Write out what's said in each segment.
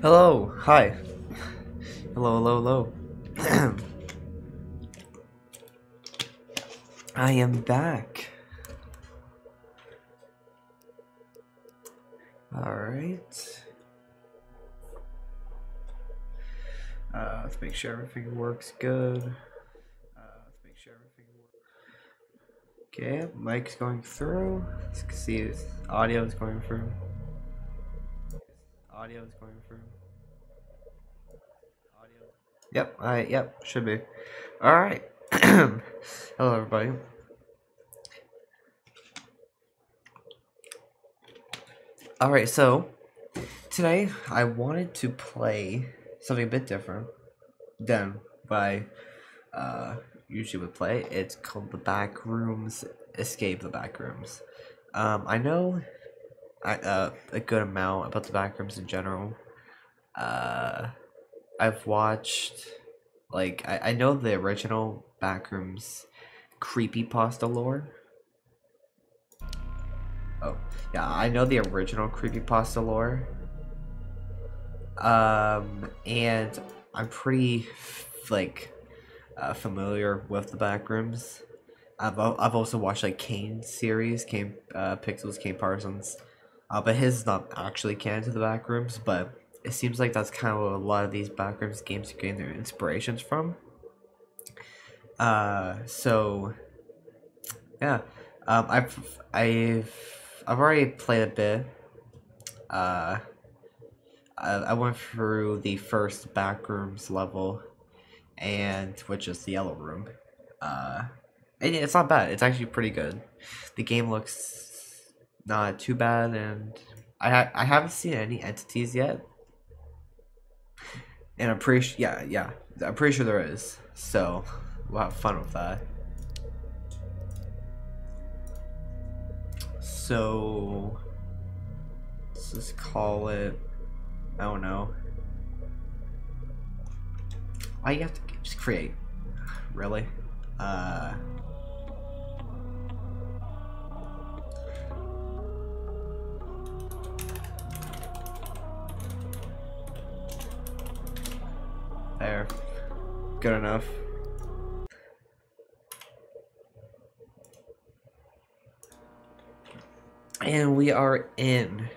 Hello, hi. Hello, hello, hello. I am back. Alright. Uh, let's make sure everything works good. Uh, let's make sure everything works. Okay, mic's going through. Let's see, audio is going through. Audio is going through. Audio. Yep, I yep, should be. Alright. Hello everybody. Alright, so today I wanted to play something a bit different than what I uh, usually would play. It's called the Back Rooms, Escape the Backrooms. Um, I know uh, a good amount about the Backrooms in general. Uh, I've watched, like, I, I know the original Backrooms creepy pasta lore. Oh, yeah, I know the original creepy pasta lore. Um, and I'm pretty, like, uh, familiar with the Backrooms. I've, I've also watched, like, Kane series, Kane, uh, Pixels, Kane Parsons. Uh, but his is not actually canon to the Backrooms, but it seems like that's kind of what a lot of these Backrooms games are getting their inspirations from. Uh, so yeah, um, I've I've I've already played a bit. Uh, I, I went through the first Backrooms level, and which is the yellow room. Uh, and it's not bad. It's actually pretty good. The game looks not too bad, and I ha- I haven't seen any entities yet, and I'm pretty sh- yeah yeah I'm pretty sure there is. So we'll have fun with that. So let's just call it. I don't know. Why you have to just create? Really? Uh. There. Good enough. And we are in.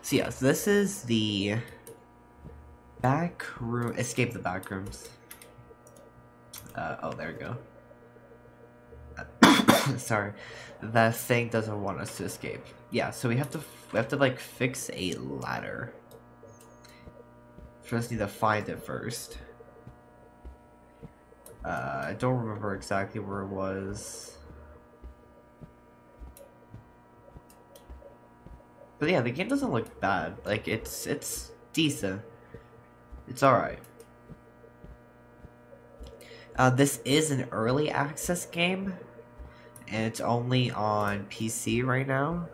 So yes, this is the back room. Escape the back rooms. Uh, oh, there we go. Sorry, that thing doesn't want us to escape. Yeah, so we have to we have to like fix a ladder. First, need to find it first. Uh, I don't remember exactly where it was. But yeah, the game doesn't look bad. Like it's it's decent. It's alright. Uh, this is an early access game, and it's only on PC right now.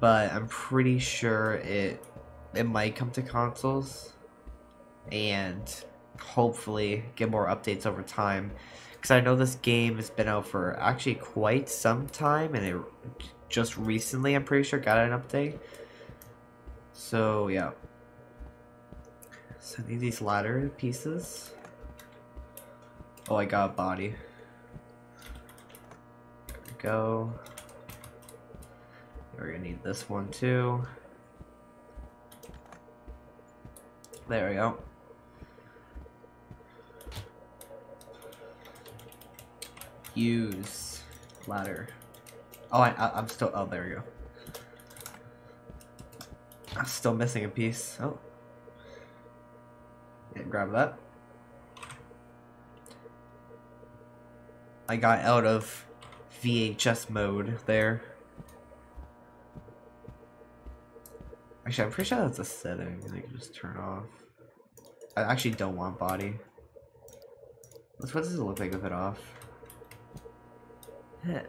But I'm pretty sure it it might come to consoles, and hopefully get more updates over time. Because I know this game has been out for actually quite some time, and it just recently, I'm pretty sure, got an update. So yeah. So I need these ladder pieces. Oh, I got a body. There we go. We're gonna need this one too. There we go. Use ladder. Oh, I, I'm still. Oh, there we go. I'm still missing a piece. Oh. Yeah, grab that. I got out of VHS mode there. Actually, I'm pretty sure that's a setting I can just turn off. I actually don't want body. What does it look like with it off?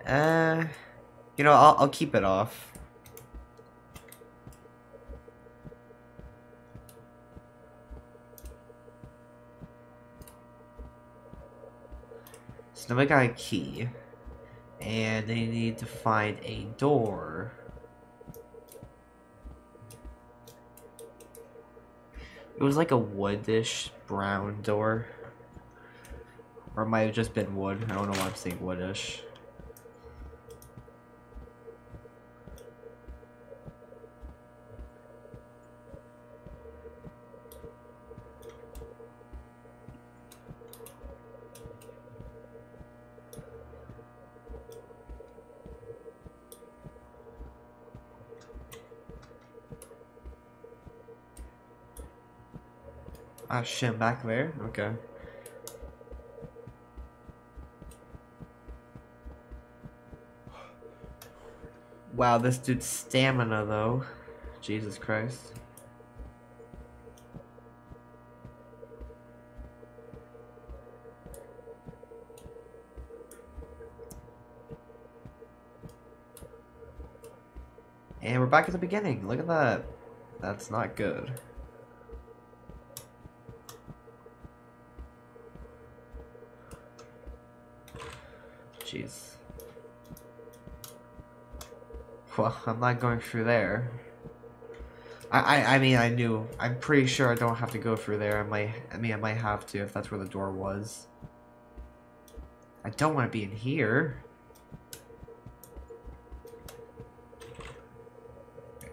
Uh, you know, I'll, I'll keep it off. So now we got a key. And they need to find a door. It was like a woodish brown door. Or it might have just been wood. I don't know why I'm saying woodish. Ah shit, back there? Okay. Wow, this dude's stamina though. Jesus Christ. And we're back at the beginning. Look at that. That's not good. Jeez. Well, I'm not going through there. I, I, I mean, I knew. I'm pretty sure I don't have to go through there. I might, I mean, I might have to if that's where the door was. I don't want to be in here.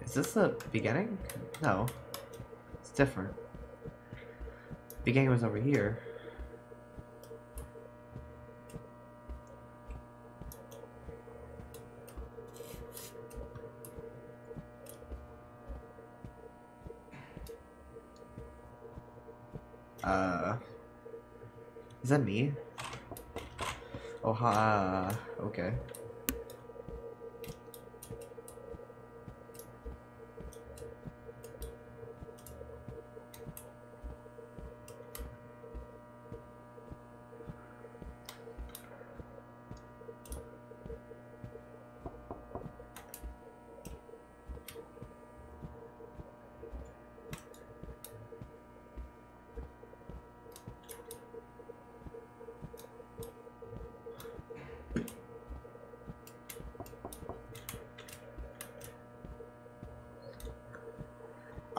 Is this the beginning? No. It's different. Beginning was over here. Uh, is that me? Oh, ha. Okay.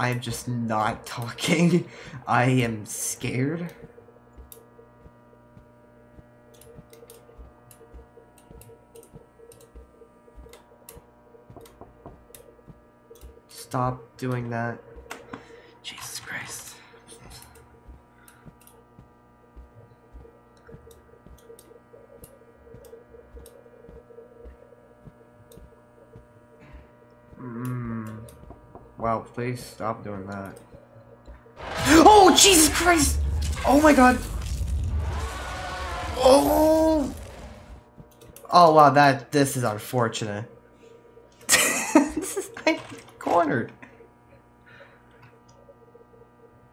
I'm just not talking. I am scared. Stop doing that. Jesus Christ. Mmm. Wow, please stop doing that. Oh, Jesus Christ! Oh my god! Oh! Oh wow, that this is unfortunate. this is I'm cornered.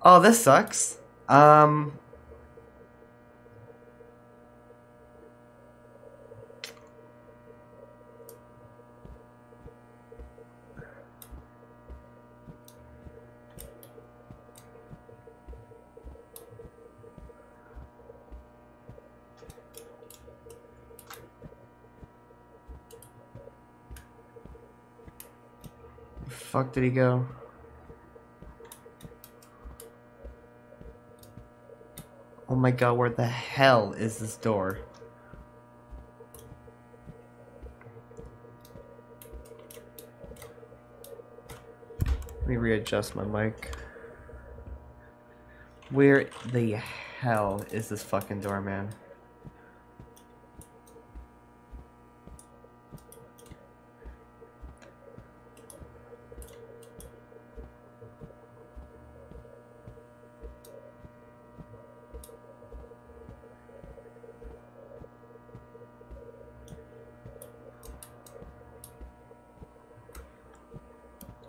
Oh, this sucks. Um. Fuck did he go? Oh my god, where the hell is this door? Let me readjust my mic. Where the hell is this fucking door, man?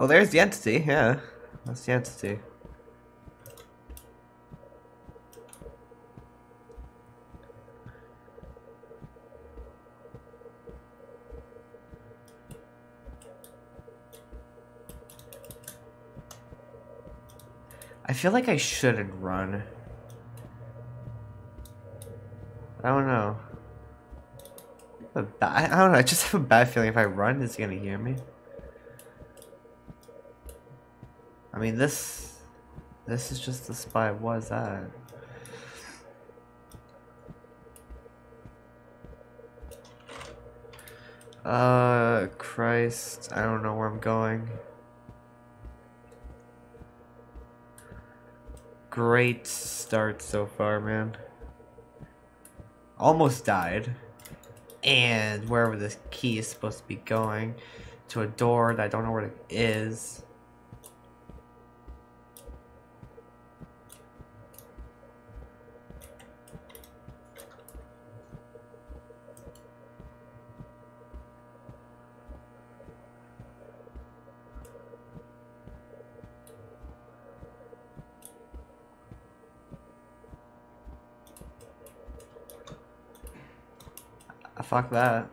Oh, there's the entity, yeah. That's the entity. I feel like I shouldn't run. I don't know. I don't know, I just have a bad feeling if I run, is he gonna hear me? I mean, this This is just the spy. What is that? Uh, Christ. I don't know where I'm going. Great start so far, man. Almost died. And wherever this key is supposed to be going, to a door that I don't know where it is. Fuck that.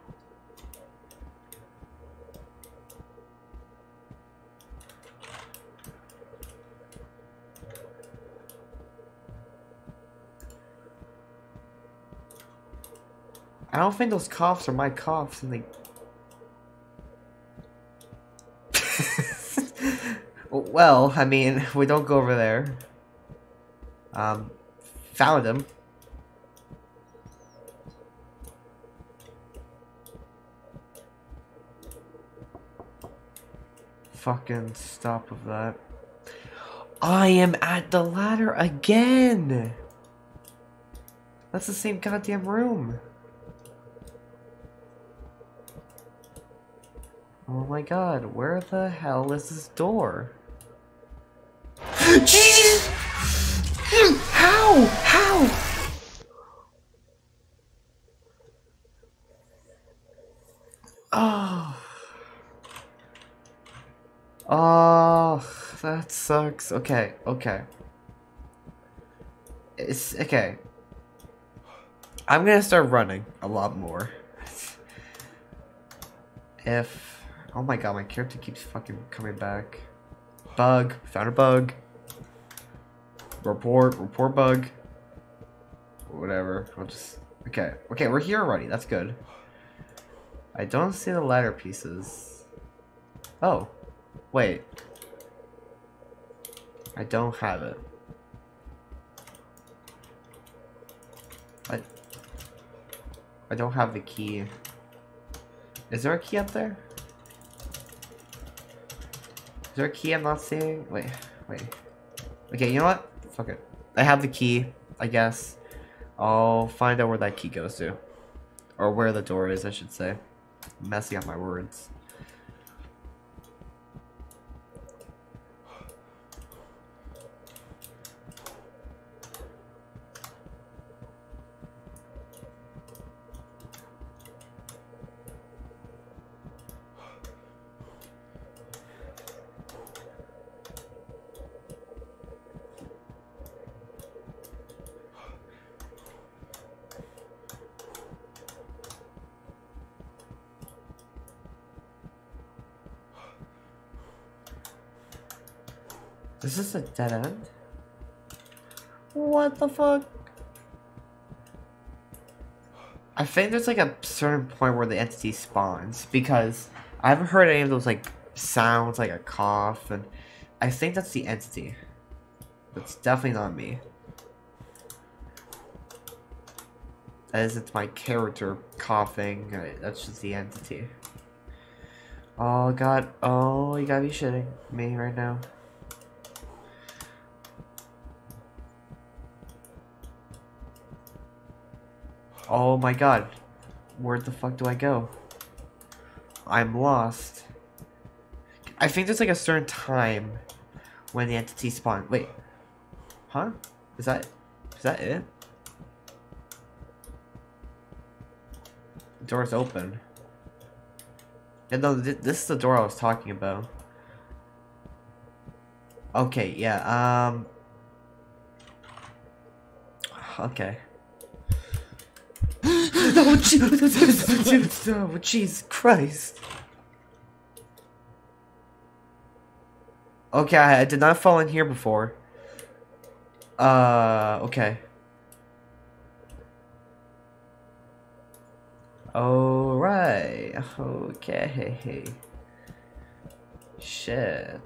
I don't think those coughs are my coughs and they... well, I mean, we don't go over there. Um, found him. Fucking stop of that. I am at the ladder again! That's the same goddamn room. Oh my god, where the hell is this door? Jesus! Hmm, how? How? Oh. Oh, that sucks. Okay, okay. It's okay. I'm gonna start running a lot more. If oh my god, my character keeps fucking coming back. Bug, found a bug. Report, report bug. Whatever. I'll just okay. Okay, we're here already. That's good. I don't see the ladder pieces. Oh. Wait. I don't have it. I I don't have the key. Is there a key up there? Is there a key I'm not seeing? Wait, wait. Okay, you know what? Fuck it. I have the key, I guess. I'll find out where that key goes to. Or where the door is, I should say. I'm messing up my words. Is this a dead end? What the fuck? I think there's like a certain point where the entity spawns because I haven't heard any of those like sounds like a cough and I think that's the entity. That's definitely not me. As it's my character coughing, that's just the entity. Oh god, oh you gotta be shitting me right now. Oh my god. Where the fuck do I go? I'm lost. I think there's like a certain time when the entity spawn. Wait. Huh? Is that is that it? The door's open. Yeah, no, th this is the door I was talking about. Okay, yeah, um... Okay oh, Jesus, oh, Jesus Christ. Okay, I did not fall in here before. Uh, okay. Alright, okay. Shit.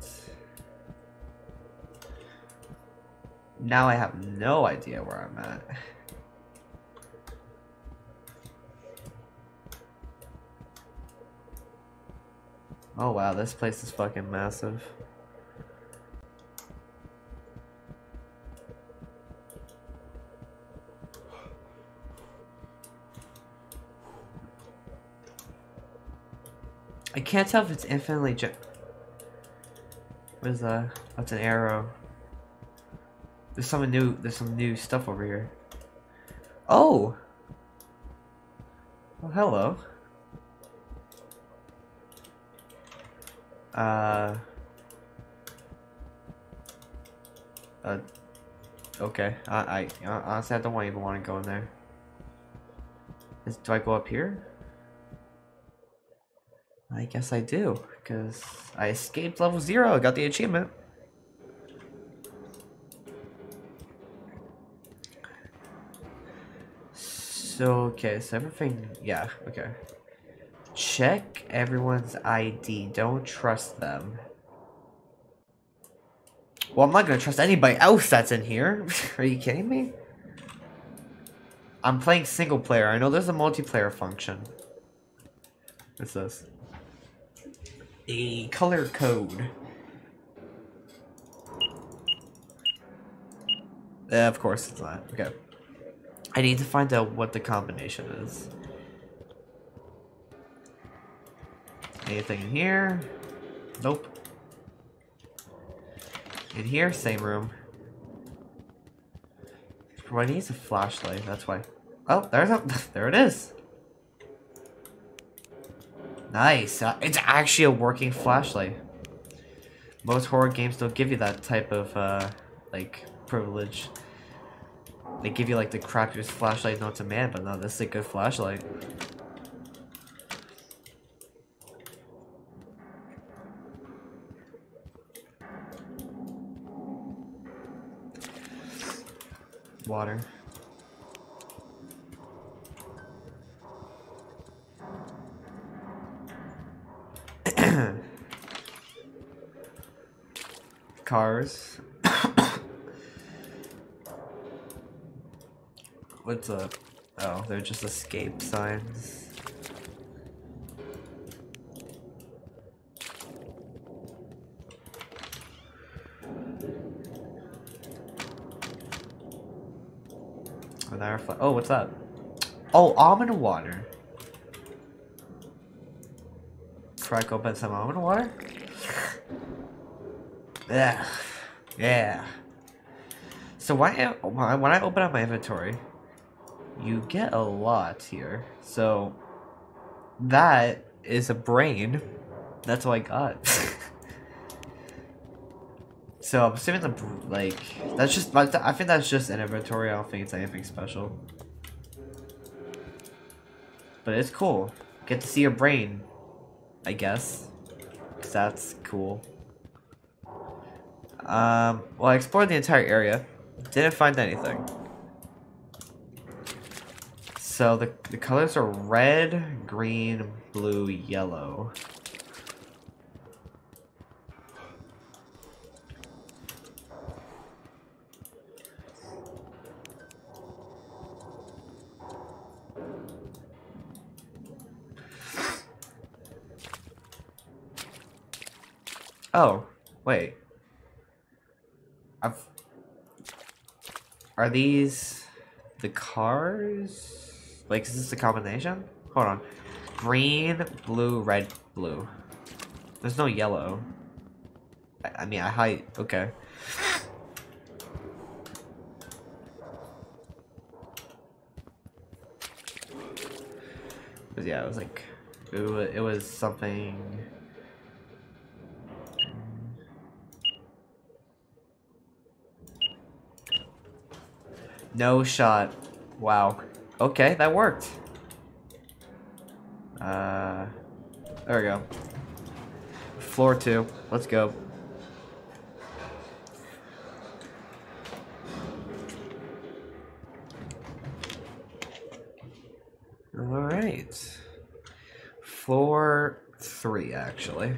now I have no idea where I'm at. Oh wow, this place is fucking massive. I can't tell if it's infinitely ge- What is that? That's an arrow. There's some new there's some new stuff over here. Oh! Well hello. Uh Uh Okay. I I honestly I don't even want to go in there. Is, do I go up here? I guess I do, because I escaped level zero. I got the achievement. So, okay, so everything, yeah, okay. Check everyone's ID. Don't trust them. Well, I'm not gonna trust anybody else that's in here. Are you kidding me? I'm playing single player. I know there's a multiplayer function. What's this? a color code. Uh, of course it's not. Okay. I need to find out what the combination is. Anything in here? Nope. In here, same room. Why needs a flashlight? That's why. Oh, there's a there it is. Nice. Uh, it's actually a working flashlight. Most horror games don't give you that type of, uh, like, privilege. They give you, like, the crappiest flashlight known to man, but no, this is a good flashlight. Water. Cars. What's up? Oh, they're just escape signs. Oh, what's that? Oh, almond water. crack open some almond water. Yeah. Yeah. So I, when I open up my inventory, you get a lot here. So that is a brain. That's all I got. so I'm assuming the like that's just I think that's just an inventory. I don't think it's anything special. But it's cool. Get to see your brain I guess. Cause that's cool. Um, well, I explored the entire area. Didn't find anything. So the, the colors are red, green, blue, yellow. Oh, wait. I've... Are these the cars? Like, is this a combination? Hold on. Green, blue, red, blue. There's no yellow. I, I mean, I hide. Okay. But yeah, it was like, it it was something No shot. Wow. Okay, that worked. Uh, there we go. Floor two. Let's go. All right. Floor three, actually.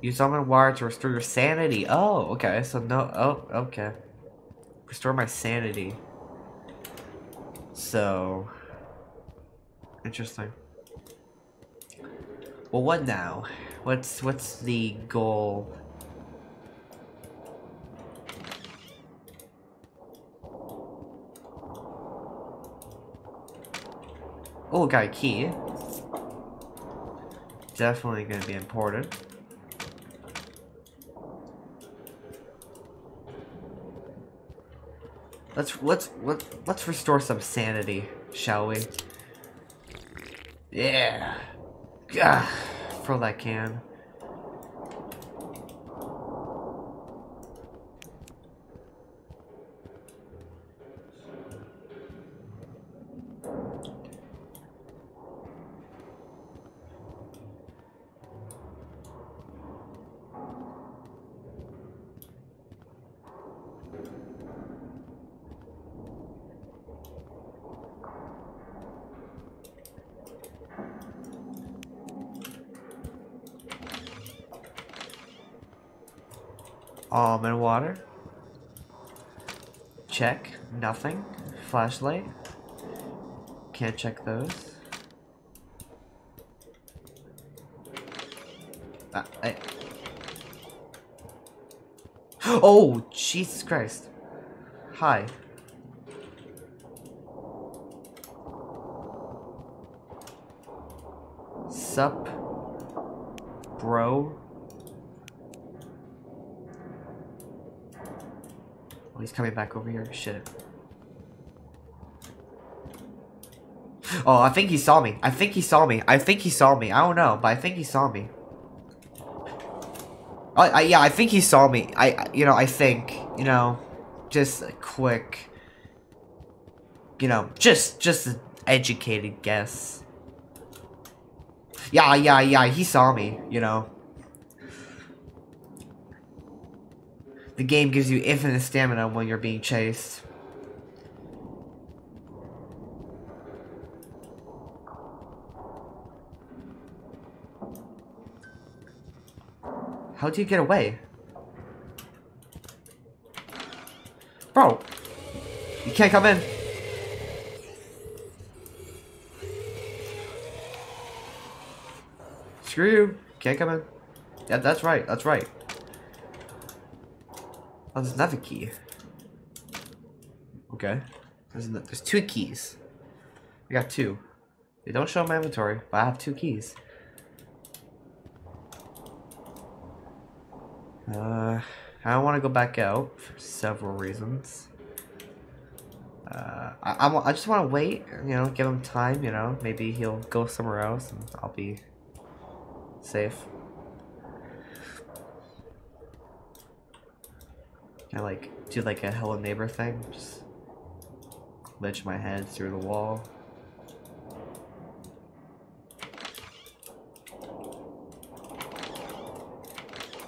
Use almond water to restore your sanity. Oh, okay. So no. Oh, okay. Restore my sanity. So. Interesting. Well, what now? What's what's the goal? Oh, got a key. Definitely gonna be important. Let's let's let's let's restore some sanity, shall we? Yeah. Gah. Throw that can. Almond water. Check. Nothing. Flashlight. Can't check those. Uh, I... Oh, Jesus Christ. Hi. Sup, bro? Oh, he's coming back over here. Shit. Oh, I think he saw me. I think he saw me. I think he saw me. I don't know, but I think he saw me. I, I yeah, I think he saw me. I, you know, I think, you know, just a quick, you know, just, just an educated guess. Yeah, yeah, yeah, he saw me, you know. The game gives you infinite stamina when you're being chased. How do you get away? Bro! You can't come in! Screw you! Can't come in. Yeah, that's right, that's right. Oh, there's another key. Okay. There's, there's two keys. I got two. They don't show my inventory, but I have two keys. Uh, I don't want to go back out for several reasons. Uh, I, I, I just want to wait, you know, give him time, you know. Maybe he'll go somewhere else and I'll be safe. Can I like do like a hello neighbor thing? Just glitch my head through the wall.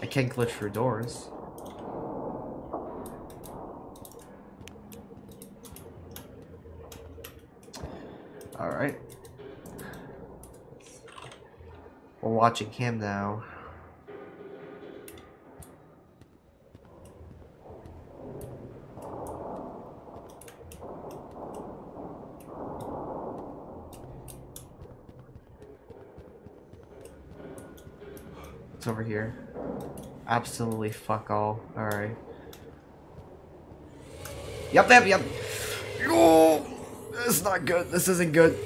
I can't glitch through doors. Alright. We're watching him now. Here. Absolutely fuck all. Alright. Yep, yep, yep. Oh, this is not good. This isn't good.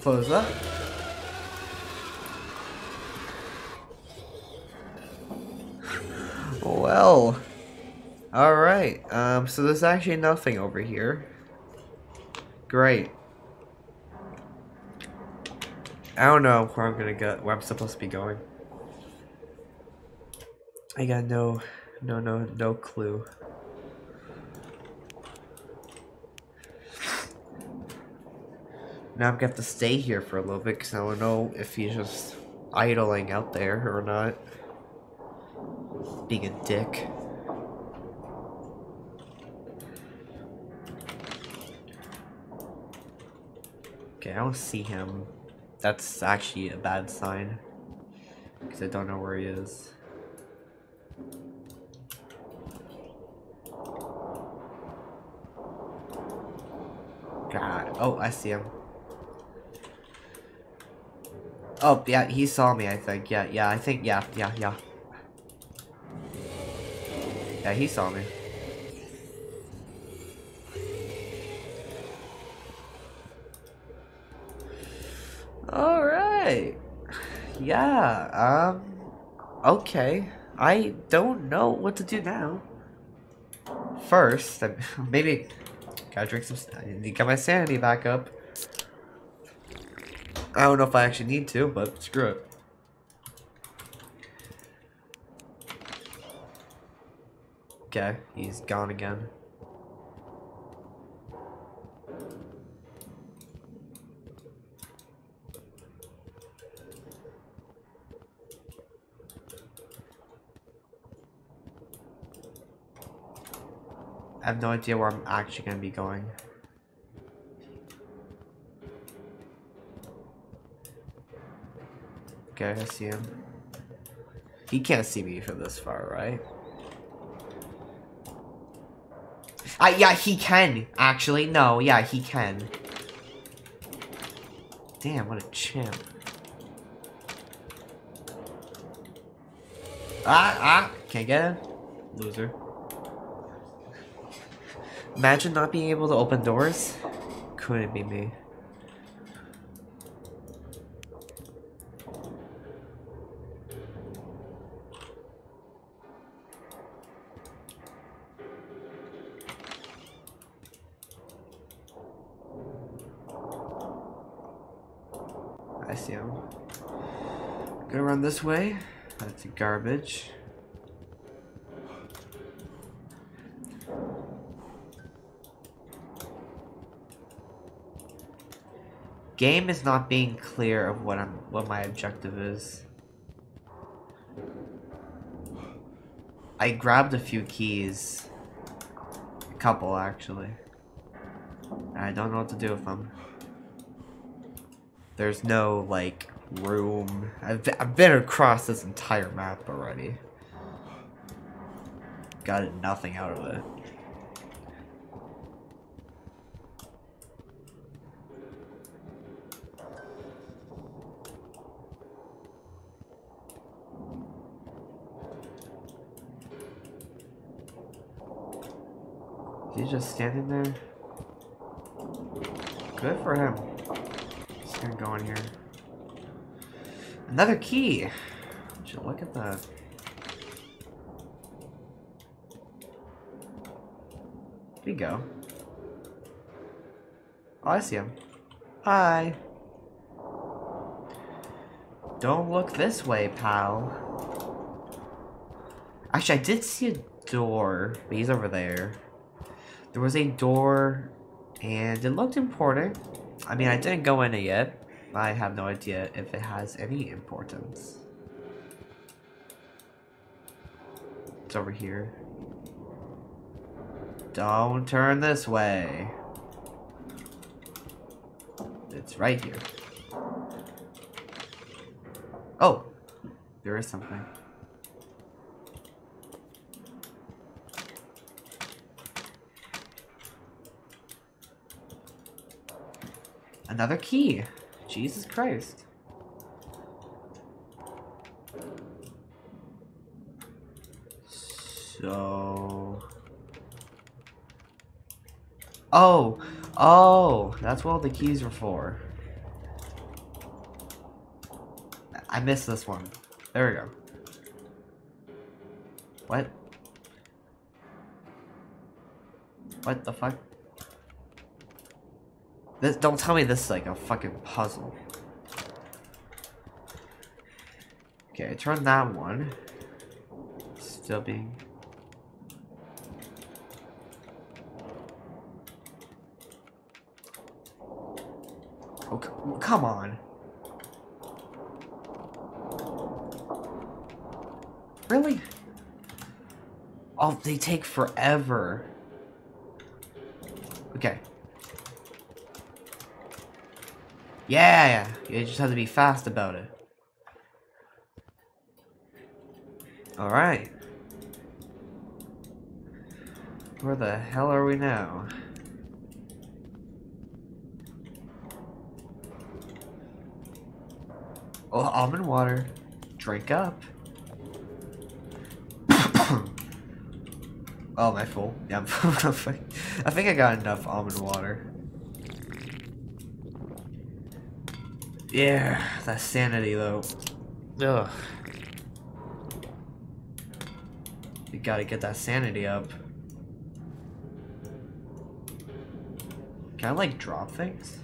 Close that. Well. Alright. Um, so there's actually nothing over here. Great. I don't know where I'm gonna go, where I'm supposed to be going. I got no, no, no, no clue. Now I'm gonna have to stay here for a little bit because I don't know if he's just idling out there or not. Being a dick. Okay, I don't see him that's actually a bad sign. Because I don't know where he is. God. Oh, I see him. Oh, yeah, he saw me, I think. Yeah, yeah, I think, yeah, yeah, yeah. Yeah, he saw me. Alright. Yeah, um... Okay. I don't know what to do now. First, maybe... Gotta drink some... I need to get my sanity back up. I don't know if I actually need to, but screw it. Okay, he's gone again. I have no idea where I'm actually going to be going. Okay, I see him. He can't see me from this far, right? Uh, yeah, he can, actually. No, yeah, he can. Damn, what a champ. Ah, ah, can't get in. Loser. Imagine not being able to open doors. Couldn't be me. I see him. Gonna run this way. That's garbage. Game is not being clear of what I'm what my objective is. I grabbed a few keys. A couple actually. I don't know what to do with them. There's no like room. I've, I've been across this entire map already. Got nothing out of it. He's just standing there. Good for him. Just gonna go in here. Another key. Look at that? You go. Oh, I see him. Hi. Don't look this way, pal. Actually, I did see a door, but he's over there. There was a door, and it looked important. I mean, I didn't go in it yet. I have no idea if it has any importance. It's over here. Don't turn this way. It's right here. Oh, there is something. Another key. Jesus Christ. So... Oh! Oh! That's what the keys are for. I missed this one. There we go. What? What the fuck? This, don't tell me this is like a fucking puzzle. Okay, turn that one. Still being... Oh, come on. Really? Oh, they take forever. Okay, Yeah, you just have to be fast about it. Alright. Where the hell are we now? Oh, almond water. Drink up. oh, am I full? Yeah, full. I think I got enough almond water. Yeah, that sanity though. Ugh. You gotta get that sanity up. Can I like drop things?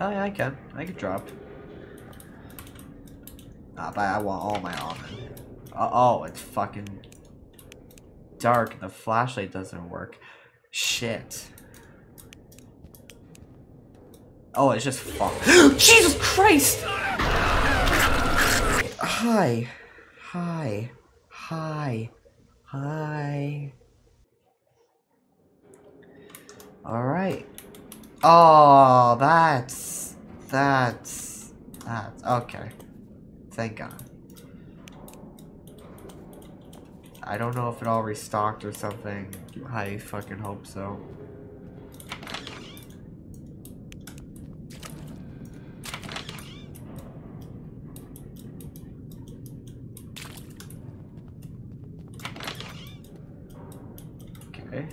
Oh yeah, I can. I can drop. Ah, but I want all my almond. Uh oh, it's fucking dark. The flashlight doesn't work. Shit. Oh, it's just fuck. Jesus Christ! Hi. Hi. Hi. Hi. Alright. Oh, that's... That's... That's... Okay. Thank God. I don't know if it all restocked or something. I fucking hope so. Okay.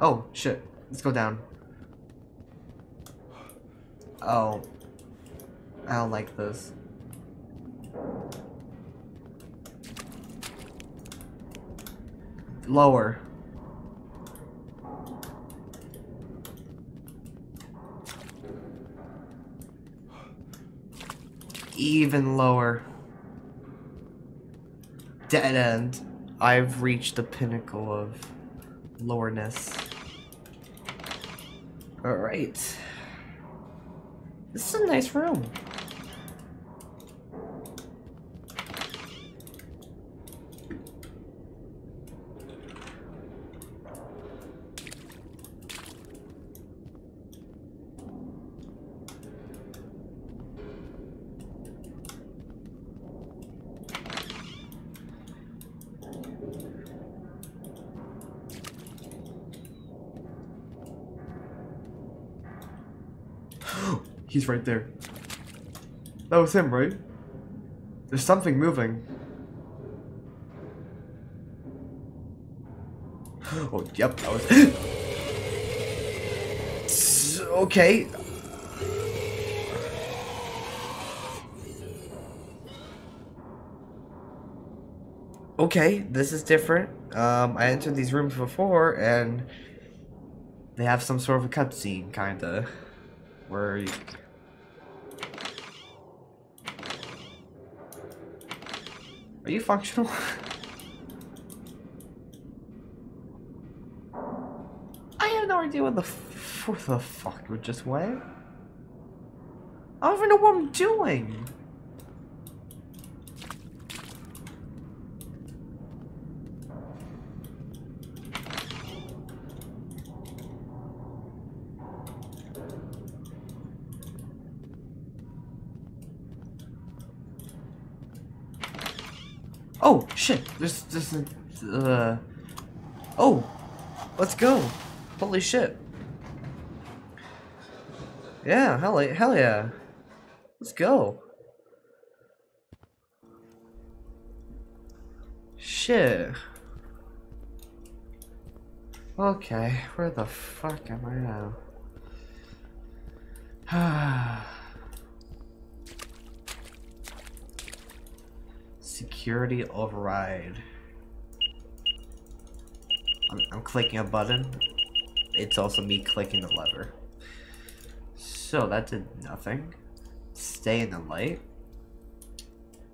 Oh, shit. Let's go down. Oh. I don't like this. Lower. Even lower. Dead end. I've reached the pinnacle of lowerness. Alright. This is a nice room. He's right there. That was him, right? There's something moving. Oh, yep, that was... okay. Okay, this is different. Um, I entered these rooms before, and they have some sort of a cutscene, kinda, where you Are you functional? I have no idea what the what the fuck we just went. I don't even know what I'm doing. Oh, shit. this, a, uh... Oh! Let's go. Holy shit. Yeah, hell, hell yeah. Let's go. Shit. Okay, where the fuck am I now? Security override. I'm, I'm clicking a button. It's also me clicking the lever. So that did nothing. Stay in the light.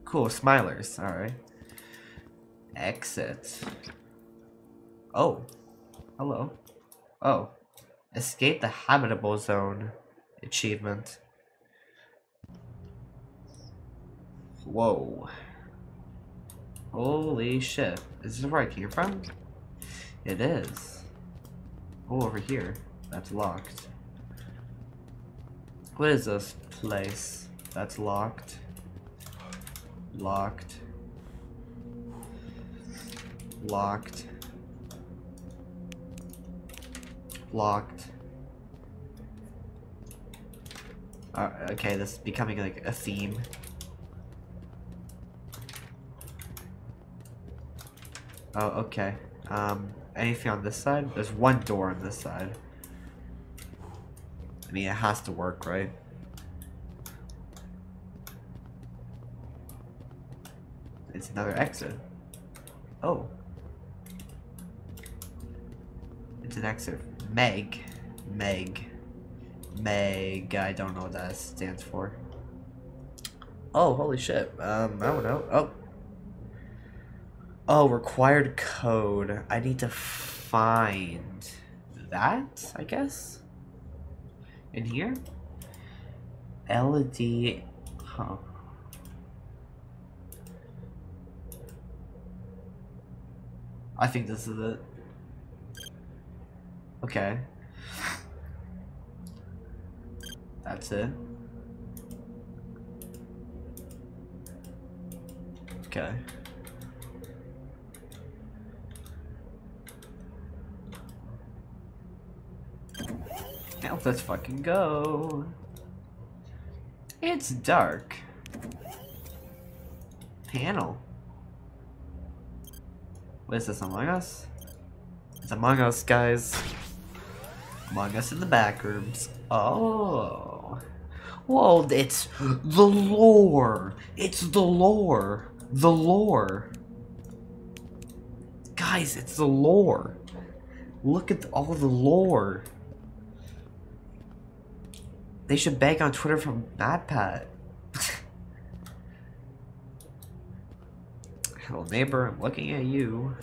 Cool, smilers, alright. Exit. Oh. Hello. Oh. Escape the habitable zone achievement. Whoa. Holy shit. Is this where I came from? It is. Oh, over here. That's locked. What is this place? That's locked. Locked. Locked. Locked. Uh, okay, this is becoming like a theme. Oh, okay. Um, anything on this side? There's one door on this side. I mean, it has to work, right? It's another exit. Oh. It's an exit. Meg. Meg. Meg. I don't know what that stands for. Oh, holy shit. Um, I don't know. Oh. Oh, required code. I need to find that, I guess? In here? LED. Huh. I think this is it. Okay. That's it. Okay. Now let's fucking go. It's dark. Panel. What is this, Among Us? It's Among Us, guys. Among Us in the back rooms. Oh. Whoa, it's the lore. It's the lore. The lore. Guys, it's the lore. Look at all the lore. They should beg on Twitter from MatPat. Hello neighbor, I'm looking at you.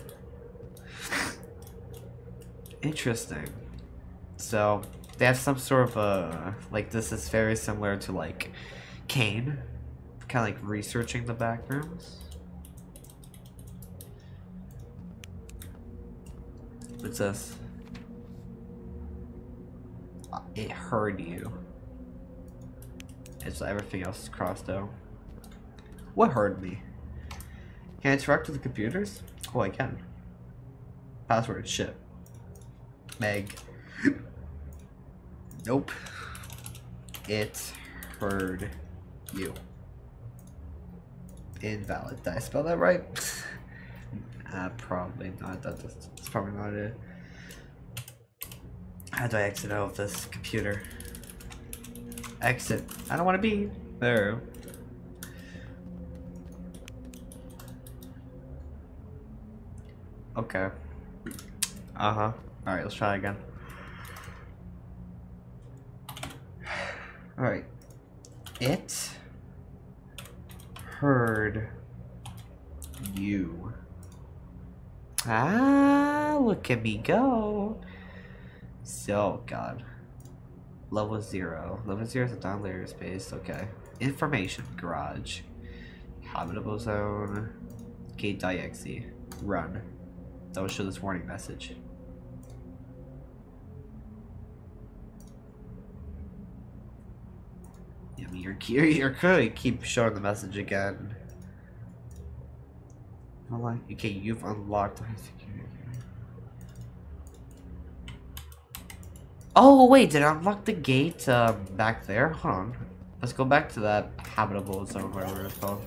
Interesting. So, they have some sort of a, like this is very similar to like Kane. Kind of like researching the back rooms. What's this? Uh, It heard you. It's everything else is crossed out. What hurt me? Can I interact with the computers? Oh, I can. Password shit. Meg. nope. It heard you. Invalid. Did I spell that right? uh, probably not. That, that's, that's probably not it. How do I exit out of this computer? Exit. I don't want to be there. Okay. Uh-huh. Alright, let's try again. Alright. It heard you. Ah, look at me go. So, God. Level zero. Level zero is a down layer space. Okay. Information garage. Habitable zone. Gate Gate.exe. Run. That will show this warning message. I mean, you're, you're, you're keep showing the message again. On. Okay, you've unlocked. Oh wait, did I unlock the gate uh, back there? Hold on. Let's go back to that habitable zone, whatever it's called.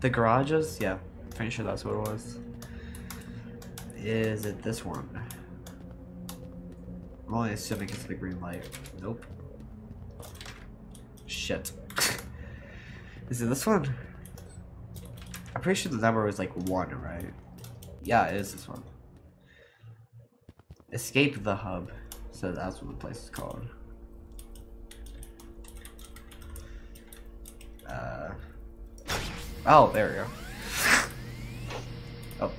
The garages? Yeah, pretty sure that's what it was. Is it this one? I'm only assuming it's the green light. Nope. Shit. Is it this one? I'm pretty sure the number was like one, right? Yeah, it is this one. Escape the hub. So that's what the place is called. Uh, oh, there we go. Oh.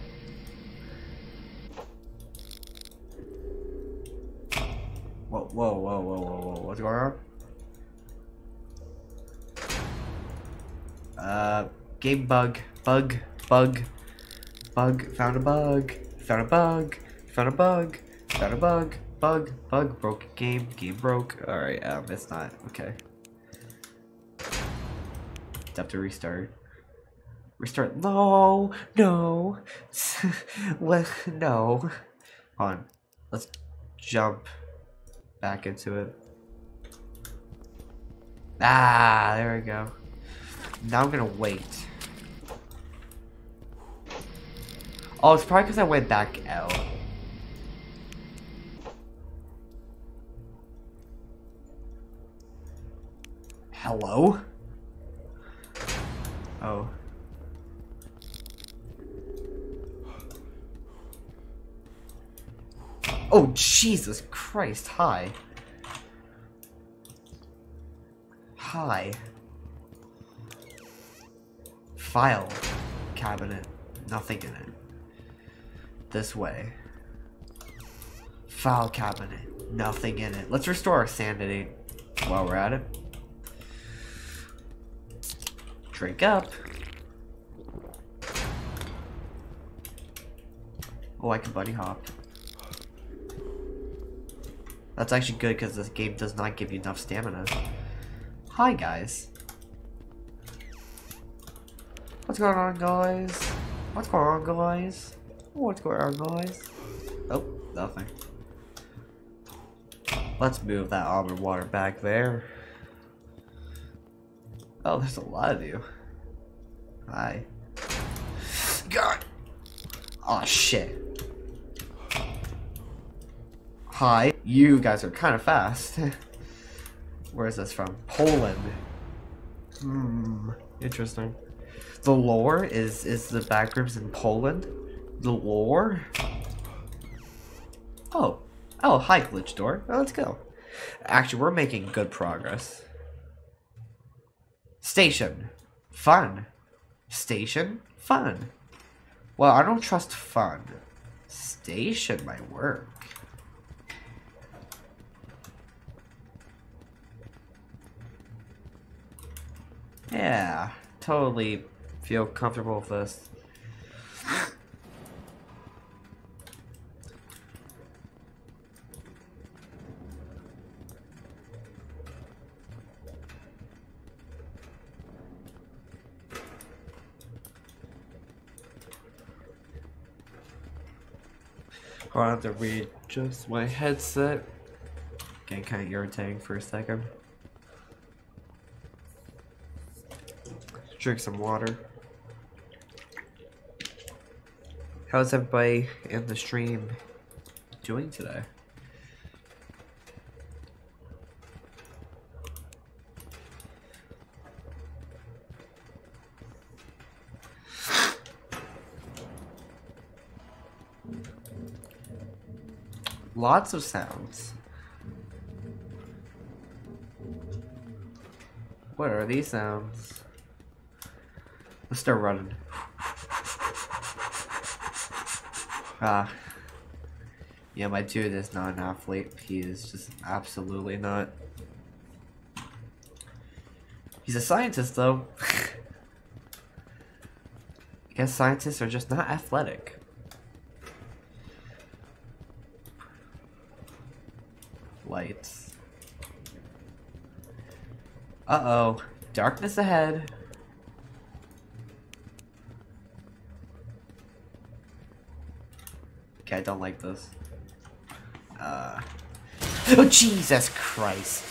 Whoa, whoa, whoa, whoa, whoa, whoa, what's going on? Uh, game bug, bug, bug, bug, found a bug, found a bug, found a bug, found a bug, bug, bug, broke game, game broke. Alright, um, it's not, okay. Have to restart. Restart, no, no, what, no. Hold on, let's jump back into it. Ah, there we go. Now I'm gonna wait. Oh, it's probably because I went back out. Hello? Oh. Oh, Jesus Christ, hi. Hi. File cabinet. Nothing in it. This way. File cabinet. Nothing in it. Let's restore our sanity while we're at it. Drink up. Oh, I can bunny hop. That's actually good because this game does not give you enough stamina. Hi, guys. What's going on, guys? What's going on, guys? What's going on, guys? Oh, nothing. Let's move that almond water back there. Oh, there's a lot of you. Hi. God! Oh shit. Hi. You guys are kind of fast. Where is this from? Poland. Hmm. Interesting. The lore is is the backrooms in Poland. The lore. Oh. Oh, hi, glitch door. Oh, let's go. Actually, we're making good progress. Station. Fun. Station. Fun. Well, I don't trust fun. Station might work. Yeah, totally feel comfortable with this. I have to readjust my headset. Getting kind of irritating for a second. Drink some water. How's everybody in the stream doing today? Lots of sounds. What are these sounds? Let's start running. Ah. Yeah, my dude is not an athlete. He is just absolutely not. He's a scientist, though. I guess scientists are just not athletic. Lights. Uh-oh. Darkness ahead. Okay, I don't like this. Uh... Oh, Jesus Christ.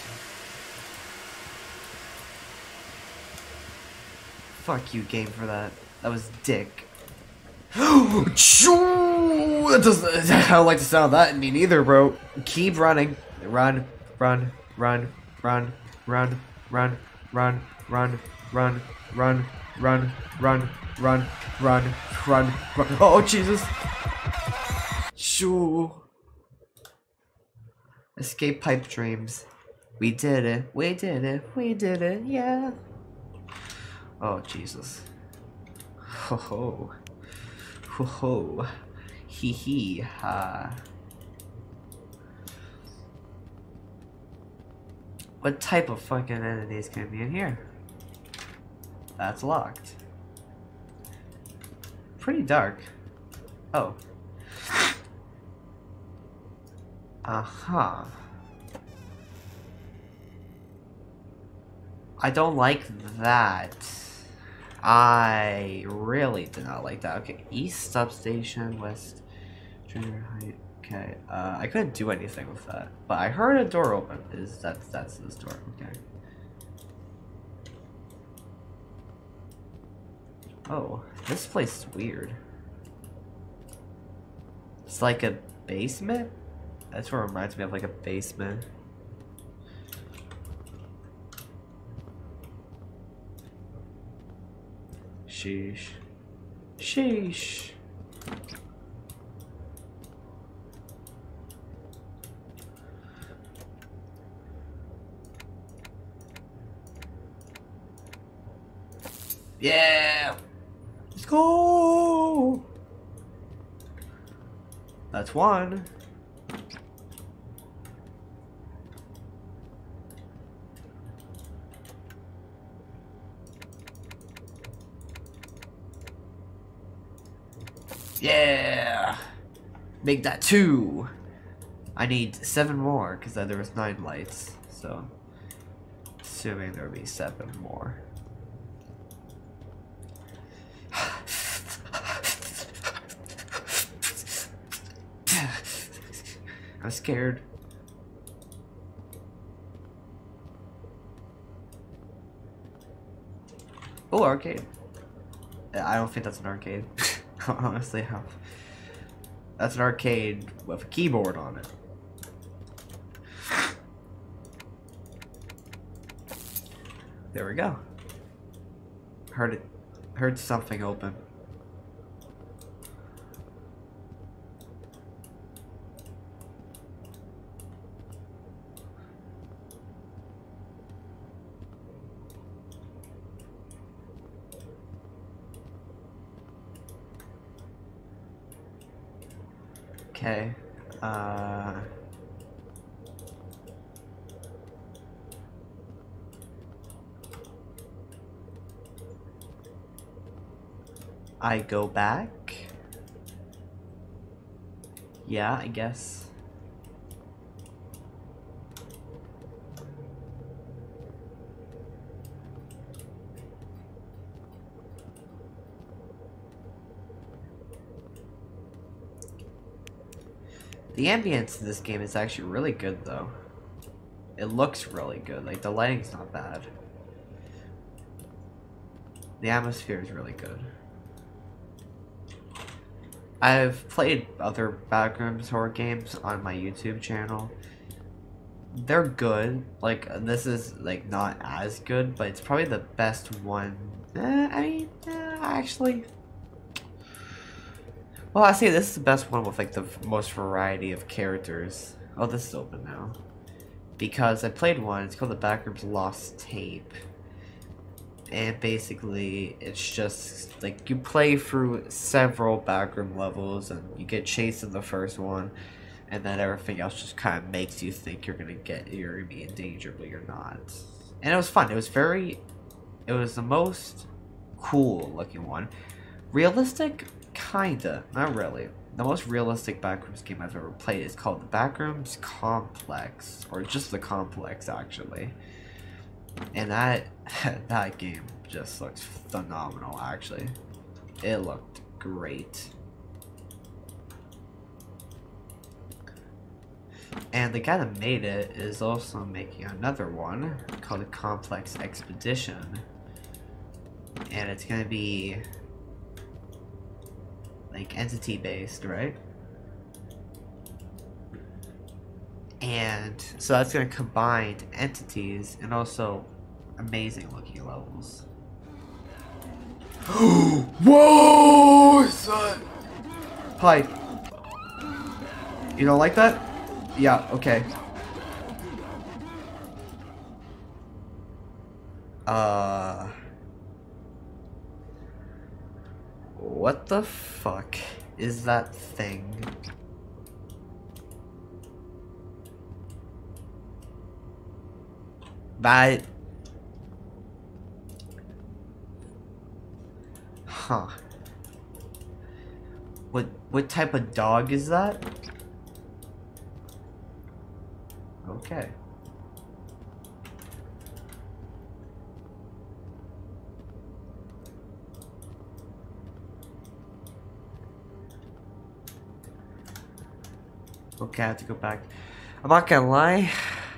Fuck you, game, for that. That was dick. that doesn't, I don't like the sound of that in me neither, bro. Keep running. Run, run, run, run, run, run, run, run, run, run, run, run, run, run, run, run. Oh, Jesus. Shoo. Escape pipe dreams. We did it. We did it. We did it. Yeah. Oh, Jesus. Ho ho. Ho ho. Hee hee ha. What type of fucking entities can be in here? That's locked. Pretty dark. Oh. Uh-huh. I don't like that. I really do not like that. Okay, East Substation, West Junior Height. Okay, uh, I couldn't do anything with that, but I heard a door open. Is that that's this door? Okay. Oh, this place is weird. It's like a basement? That's what reminds me of like a basement. Sheesh. Sheesh. Yeah! Let's go! That's one. Yeah! Make that two! I need seven more, because there was nine lights, so... Assuming there will be seven more. I'm scared. Oh, arcade. I don't think that's an arcade. Honestly, how? That's an arcade with a keyboard on it. There we go. Heard it. Heard something open. Okay. Uh... I go back? Yeah, I guess. The ambience in this game is actually really good though. It looks really good, like the lighting's not bad. The atmosphere is really good. I've played other Backrooms horror games on my YouTube channel. They're good. Like this is like not as good, but it's probably the best one. Eh, I mean, eh, actually, well, I say this is the best one with like the most variety of characters. Oh, this is open now. Because I played one, it's called the Backrooms Lost Tape. And basically, it's just like you play through several backroom levels and you get chased in the first one. And then everything else just kind of makes you think you're gonna get, you're gonna be in danger, but you're not. And it was fun. It was very, it was the most cool looking one. Realistic, Kinda, not really. The most realistic Backrooms game I've ever played is called the Backrooms Complex, or just the Complex actually. And that that game just looks phenomenal actually. It looked great. And the guy that made it is also making another one called the Complex Expedition. And it's gonna be like entity based, right? And so that's going to combine entities and also amazing looking levels. Whoa, son! Hi. You don't like that? Yeah, okay. Uh... What the fuck is that thing? That... Huh. What, what type of dog is that? Okay. Okay, I have to go back. I'm not gonna lie,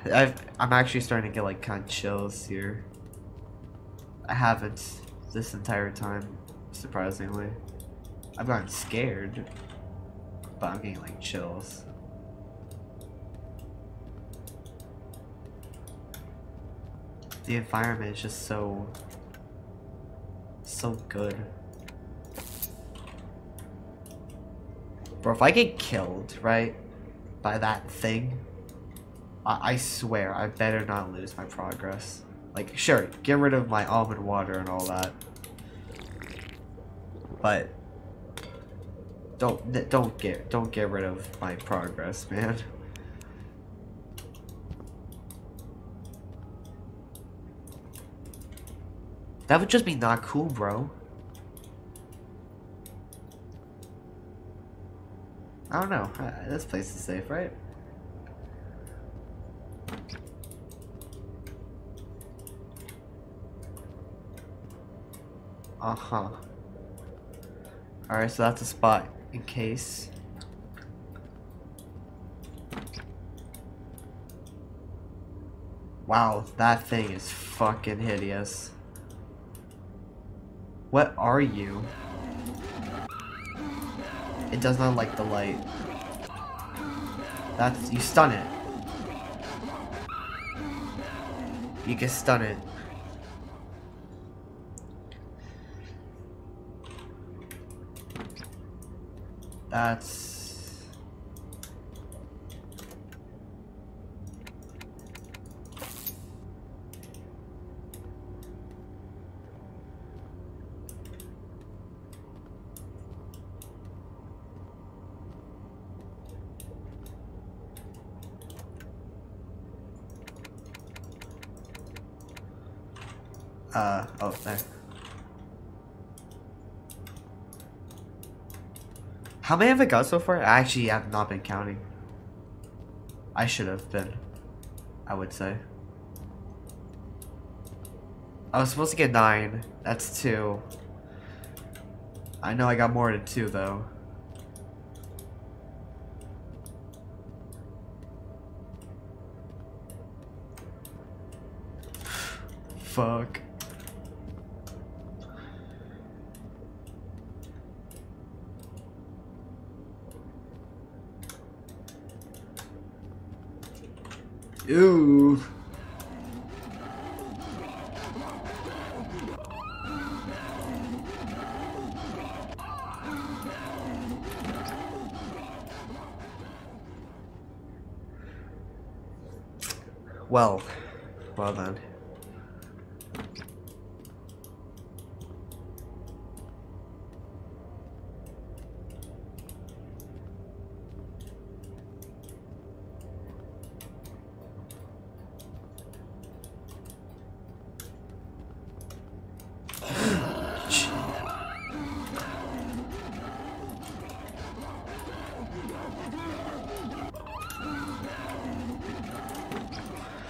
I've, I'm actually starting to get like kind of chills here. I haven't this entire time, surprisingly. I've gotten scared, but I'm getting like chills. The environment is just so, so good. Bro, if I get killed, right, by that thing, I, I swear I better not lose my progress. Like, sure, get rid of my almond water and all that. But don't don't get don't get rid of my progress, man. That would just be not cool, bro. I don't know. Uh, this place is safe, right? Uh-huh. Alright, so that's a spot in case. Wow, that thing is fucking hideous. What are you? It does not like the light. That's- you stun it. You can stun it. That's... Uh, oh, there. How many have I got so far? I actually have not been counting. I should have been. I would say. I was supposed to get nine. That's two. I know I got more than two though. Fuck. Ooh. Well, well then.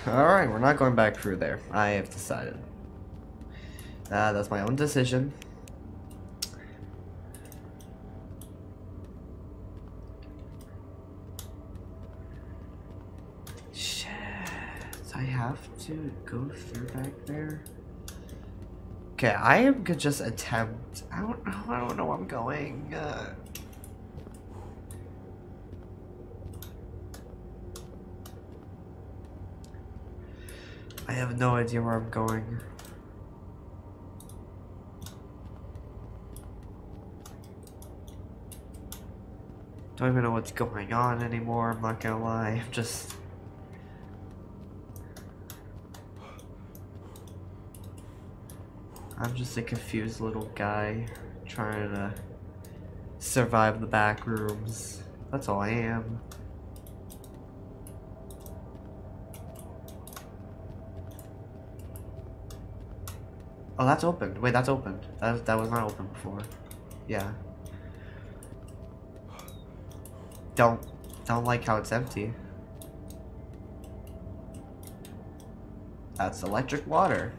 Alright, we're not going back through there. I have decided. Uh, that's my own decision. Shit. I have to go through back there? Okay, I am gonna just attempt. I don't know. I don't know where I'm going. Uh, I have no idea where I'm going. Don't even know what's going on anymore, I'm not gonna lie. I'm just... I'm just a confused little guy trying to survive the back rooms. That's all I am. Oh, that's open. Wait, that's open. That, that was not open before. Yeah. Don't, don't like how it's empty. That's electric water.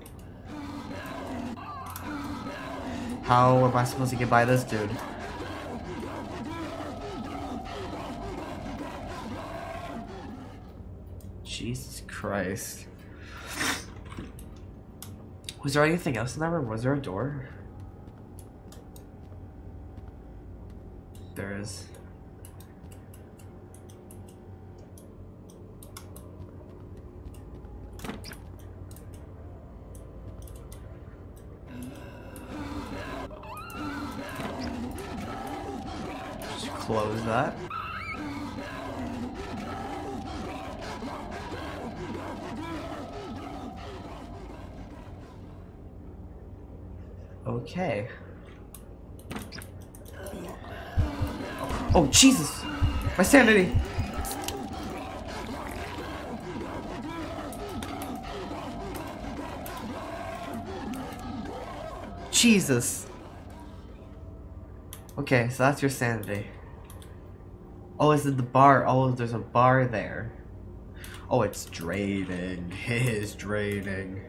How am I supposed to get by this dude? Jesus Christ. Was there anything else in that room? Was there a door? There is. Just close that. Okay. Oh, Jesus! My sanity! Jesus! Okay, so that's your sanity. Oh, is it the bar? Oh, there's a bar there. Oh, it's draining. It is draining.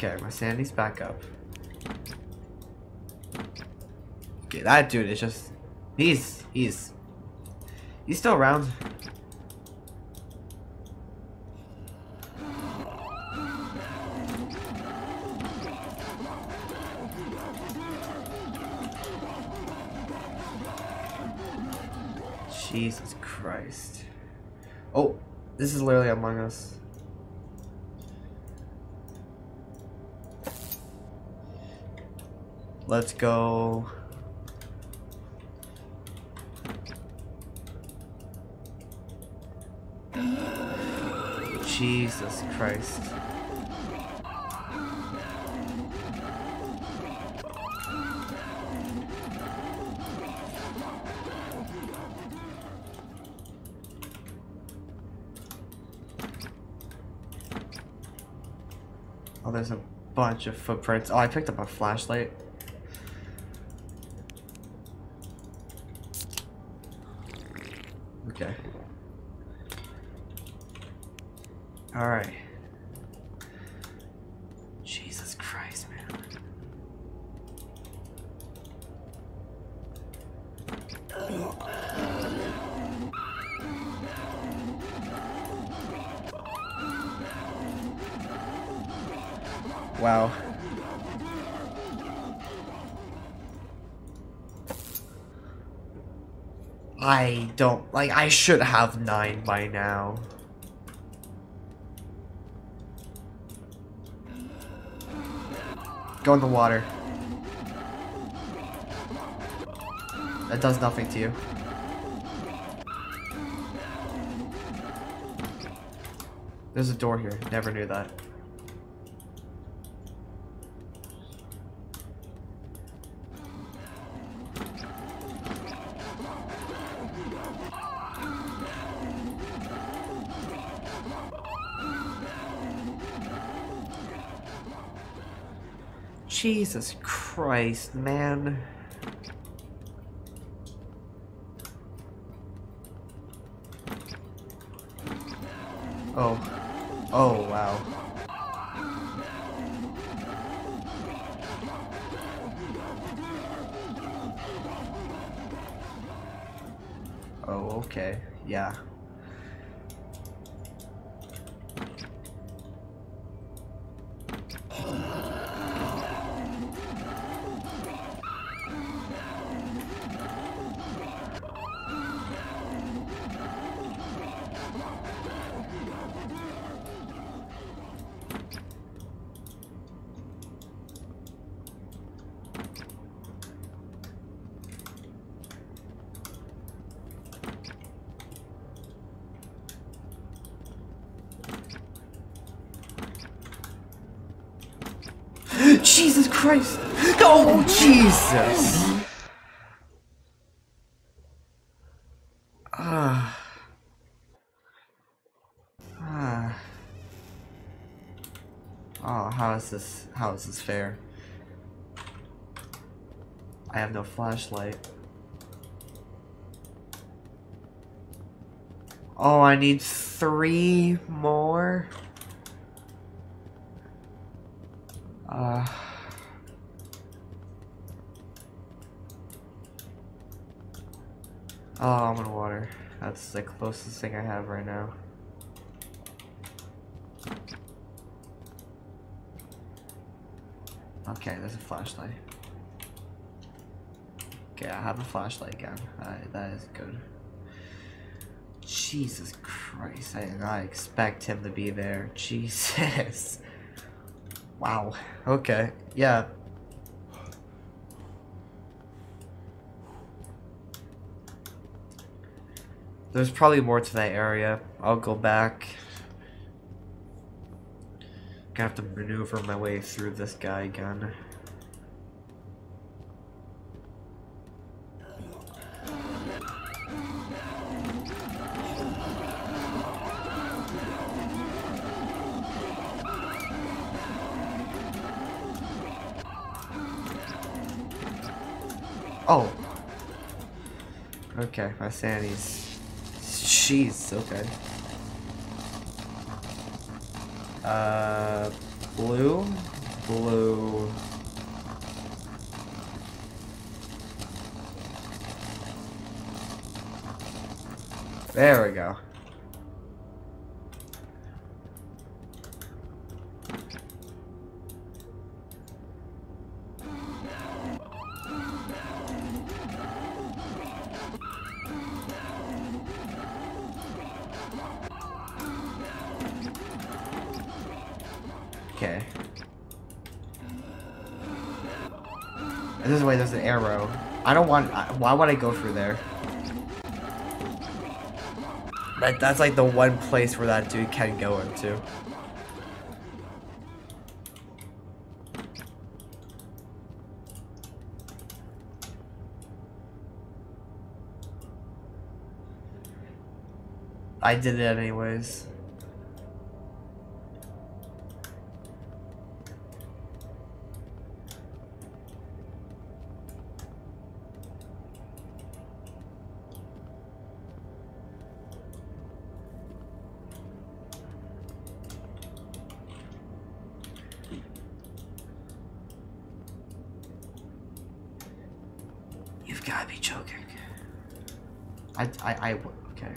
Okay, my sanity's back up. Okay, that dude is just... He's... He's... He's still around. Jesus Christ. Oh, this is literally Among Us. Let's go. Jesus Christ. Oh, there's a bunch of footprints. Oh, I picked up a flashlight. Okay. Alright. Jesus Christ, man. Wow. I don't like I should have nine by now. Go in the water. That does nothing to you. There's a door here. Never knew that. Jesus Christ, man. Oh. Oh, wow. Oh, okay. Yeah. Jesus Christ! Oh, Jesus! Ah. Ah. Oh, how is this? How is this fair? I have no flashlight. Oh, I need three more? Uh... Oh, I'm in water. That's the closest thing I have right now. Okay, there's a flashlight. Okay, I have a flashlight again. that is good. Jesus Christ, I did not expect him to be there. Jesus. Wow. Okay, yeah. There's probably more to that area. I'll go back. Gonna have to maneuver my way through this guy again. Oh. Okay, my sanity's Jeez, okay. Uh, blue, blue. There we go. Why would I go through there? That, that's like the one place where that dude can go into. I did it anyways. gotta be joking. I, I, I, okay.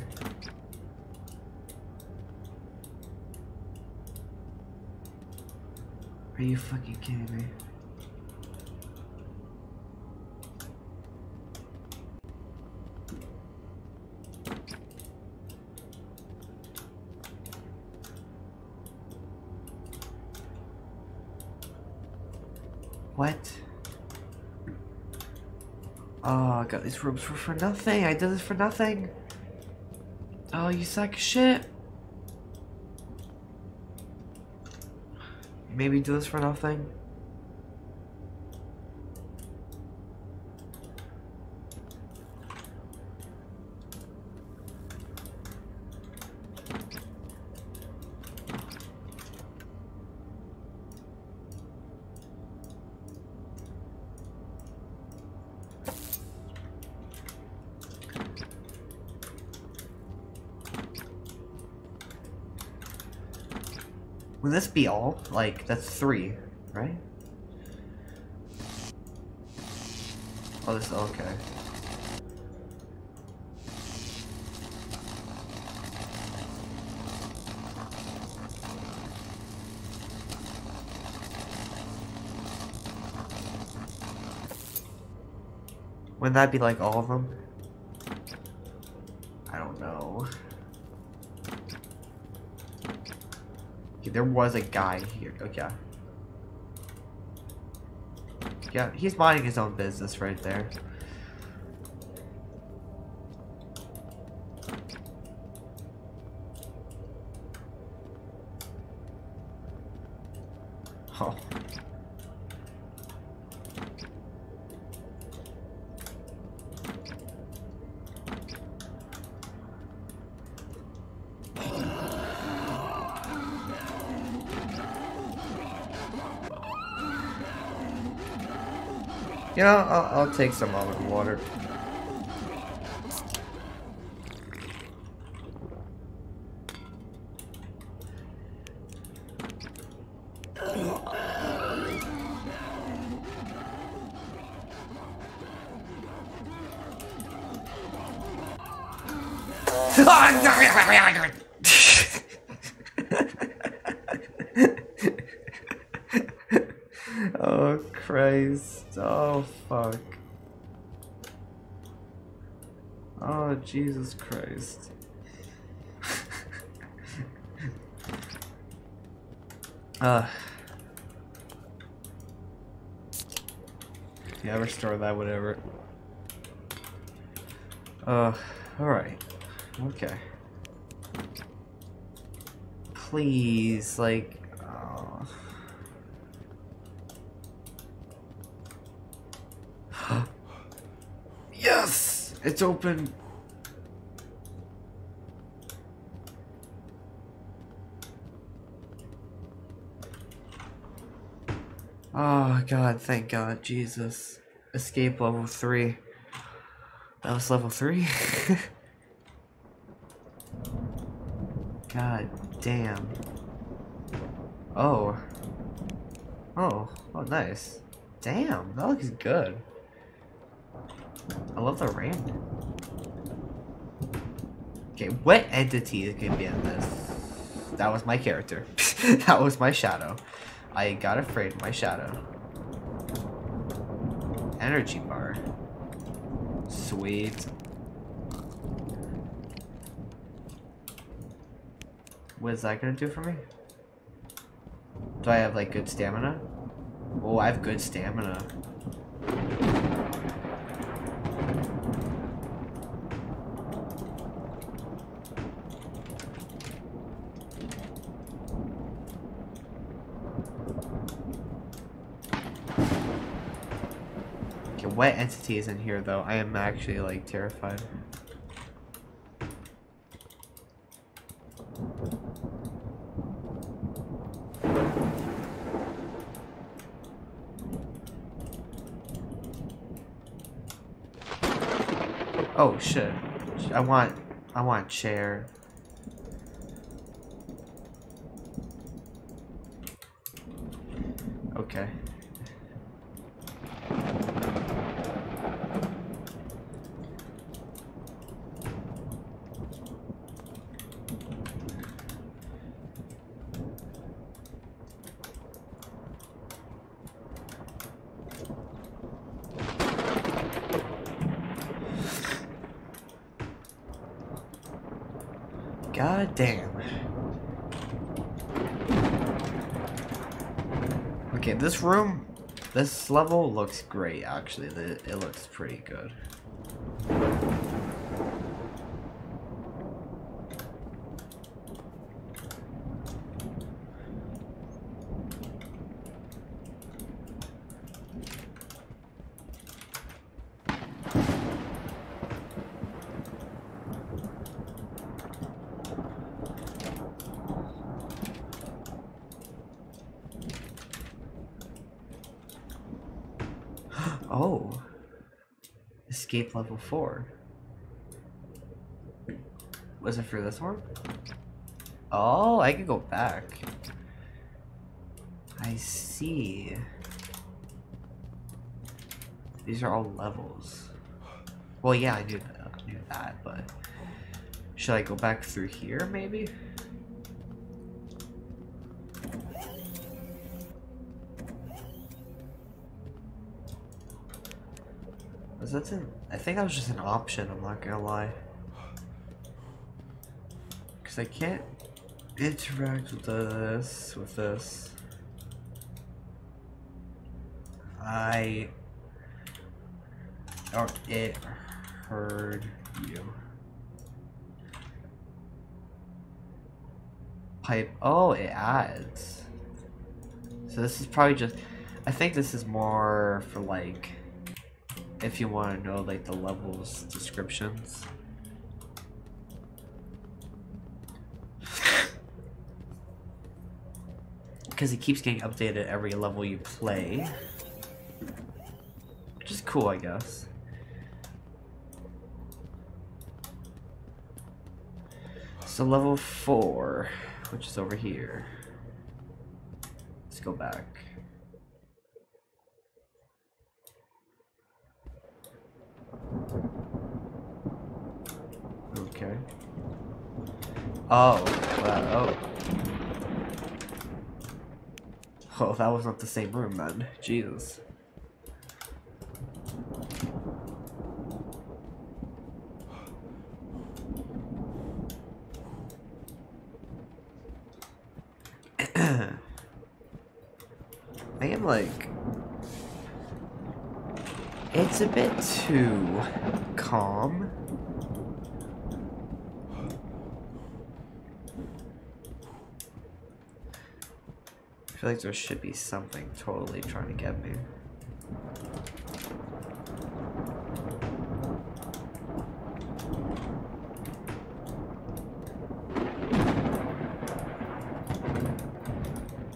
Are you fucking kidding me? What? Oh, I these rooms for, for nothing. I did this for nothing. Oh, you suck shit. Maybe do this for nothing. Would this be all? Like, that's three, right? Oh, this, okay. Wouldn't that be like all of them? I don't know. There was a guy here. Oh, okay. Yeah, he's minding his own business right there. You know, I'll, I'll take some almond water. Jesus Christ. uh Yeah, restore that, whatever. Uh, alright. Okay. Please, like, yes! It's open! Oh god, thank god, Jesus. Escape level 3. That was level 3? god damn. Oh. Oh, oh nice. Damn, that looks good. I love the rain. Okay, what entity can be in this? That was my character. that was my shadow. I got afraid of my shadow. Energy bar. Sweet. What is that gonna do for me? Do I have like good stamina? Oh, I have good stamina. Entity is in here though? I am actually like terrified. Oh shit. I want I want chair. Okay. God damn. Okay, this room, this level looks great actually. It looks pretty good. Oh. Escape level 4. Was it for this one? Oh, I could go back. I see. These are all levels. Well, yeah, I that, uh, I knew that, but should I go back through here, maybe? Was that an, I think that was just an option, I'm not gonna lie. Because I can't interact with this, with this. I, or it heard you. Pipe, oh, it adds. So this is probably just, I think this is more for like, if you want to know like the levels descriptions. Because it keeps getting updated every level you play. Which is cool, I guess. So level 4, which is over here. Let's go back. Okay. Oh, wow, oh. Oh, that was not the same room then. Jesus. I am like... It's a bit too calm. Feel like there should be something totally trying to get me.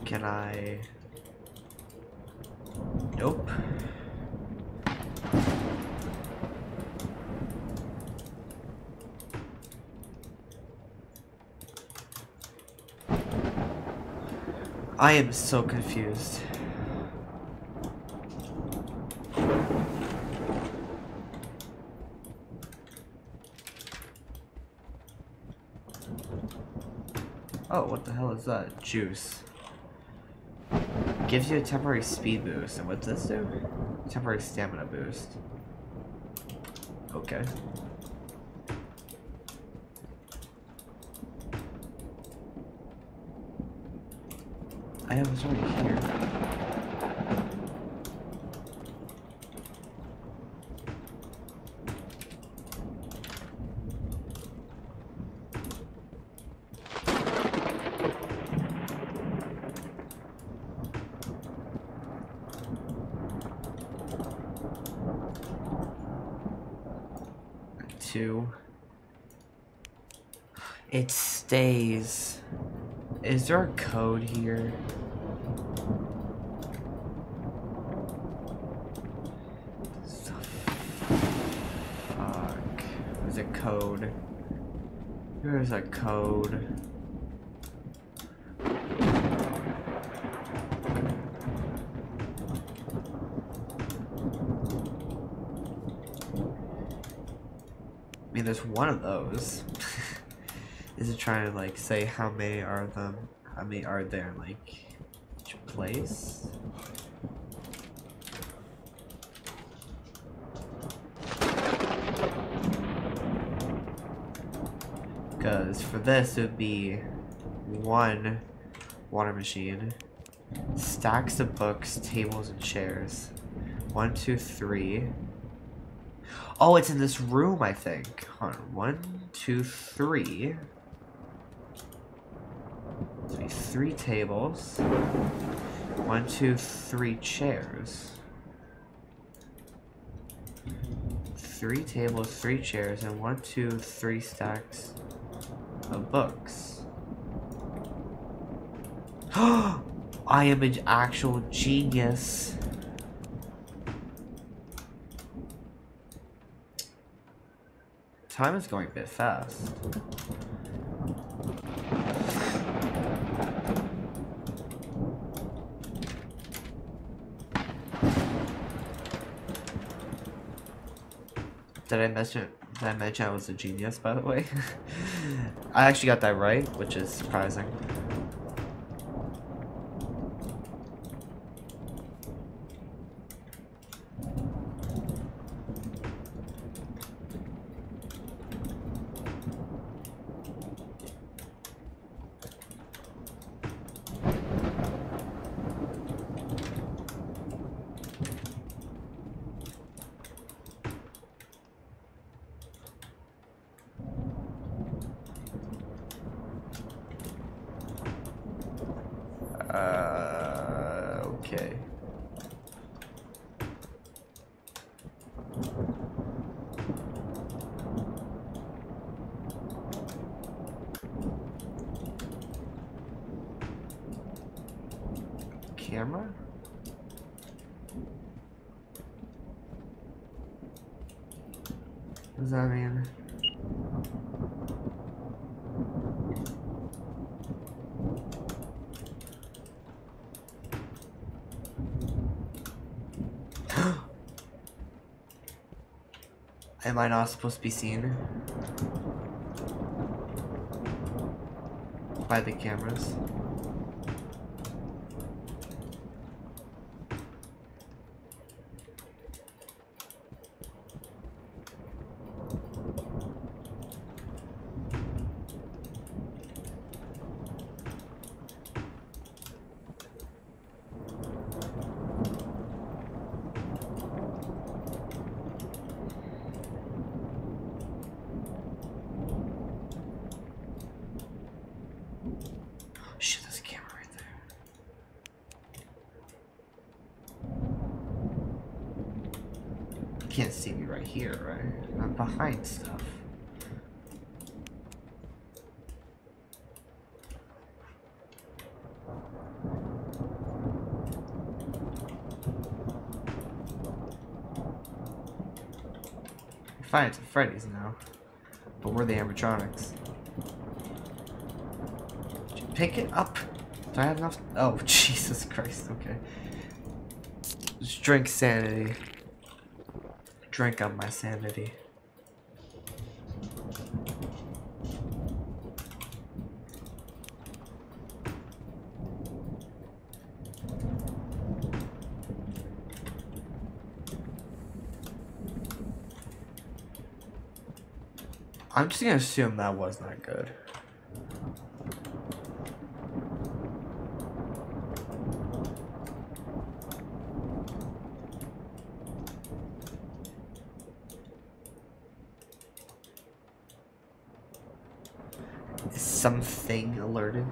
Can I... Nope. I am so confused. Oh, what the hell is that? Juice. Gives you a temporary speed boost. And what's this do? Temporary stamina boost. Okay. I was already here. It stays. Is there a code here? Fuck. There's a code. There's a code. I mean, there's one of those. Is it trying to like say how many are them? How many are there? Like each place? Because for this it would be one water machine, stacks of books, tables, and chairs. One, two, three. Oh, it's in this room, I think. On. One, two, three. So be three tables. One, two, three chairs. Three tables, three chairs, and one, two, three stacks of books. I am an actual genius. Time is going a bit fast. Did I mention did I mention I was a genius by the way? I actually got that right, which is surprising. Uh, okay. Camera? Does that mean? Am I not supposed to be seen? By the cameras? Shit, there's a camera right there. You can't see me right here, right? I'm behind stuff. Fine, it's Freddy's now. But we're the animatronics. Pick it up. Do I have enough? Oh, Jesus Christ. Okay. Just drink sanity. Drink up my sanity. I'm just gonna assume that was not good. Something alerted?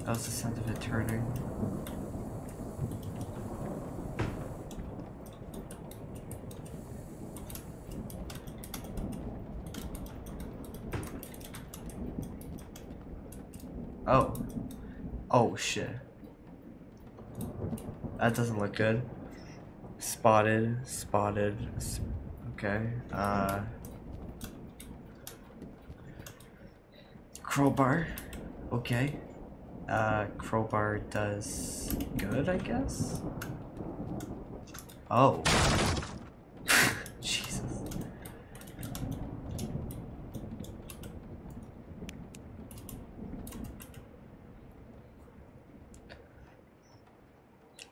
That was the sound of it turning. Oh. Oh shit. That doesn't look good. Spotted, spotted. sp- Okay. Uh. Crowbar. Okay. Uh, crowbar does good, I guess. Oh. Jesus.